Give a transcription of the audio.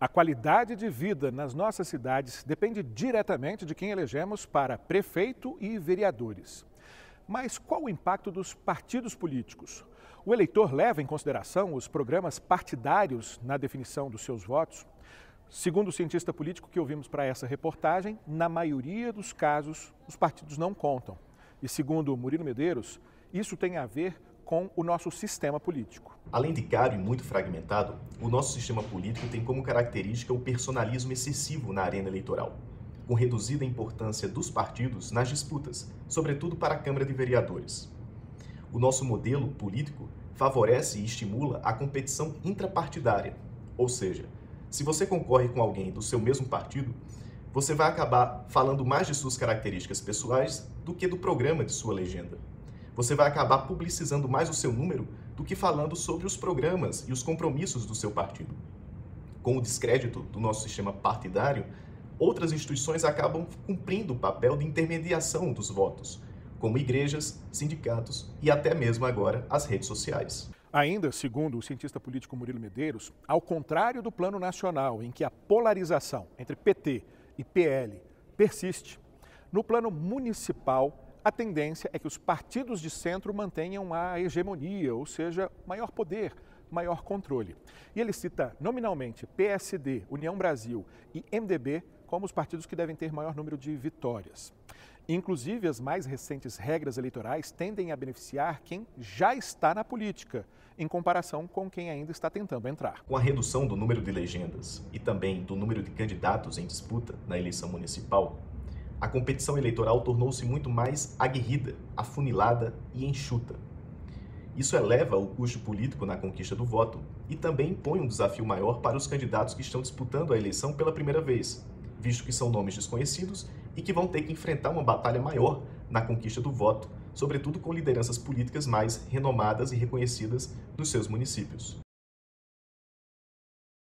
A qualidade de vida nas nossas cidades depende diretamente de quem elegemos para prefeito e vereadores. Mas qual o impacto dos partidos políticos? O eleitor leva em consideração os programas partidários na definição dos seus votos? Segundo o cientista político que ouvimos para essa reportagem, na maioria dos casos, os partidos não contam. E segundo Murilo Medeiros, isso tem a ver com o nosso sistema político. Além de caro e muito fragmentado, o nosso sistema político tem como característica o personalismo excessivo na arena eleitoral, com reduzida importância dos partidos nas disputas, sobretudo para a Câmara de Vereadores. O nosso modelo político favorece e estimula a competição intrapartidária, ou seja, se você concorre com alguém do seu mesmo partido, você vai acabar falando mais de suas características pessoais do que do programa de sua legenda você vai acabar publicizando mais o seu número do que falando sobre os programas e os compromissos do seu partido. Com o descrédito do nosso sistema partidário, outras instituições acabam cumprindo o papel de intermediação dos votos, como igrejas, sindicatos e até mesmo agora as redes sociais. Ainda, segundo o cientista político Murilo Medeiros, ao contrário do plano nacional, em que a polarização entre PT e PL persiste, no plano municipal a tendência é que os partidos de centro mantenham a hegemonia, ou seja, maior poder, maior controle. E ele cita nominalmente PSD, União Brasil e MDB como os partidos que devem ter maior número de vitórias. Inclusive, as mais recentes regras eleitorais tendem a beneficiar quem já está na política, em comparação com quem ainda está tentando entrar. Com a redução do número de legendas e também do número de candidatos em disputa na eleição municipal, a competição eleitoral tornou-se muito mais aguerrida, afunilada e enxuta. Isso eleva o custo político na conquista do voto e também impõe um desafio maior para os candidatos que estão disputando a eleição pela primeira vez, visto que são nomes desconhecidos e que vão ter que enfrentar uma batalha maior na conquista do voto, sobretudo com lideranças políticas mais renomadas e reconhecidas nos seus municípios.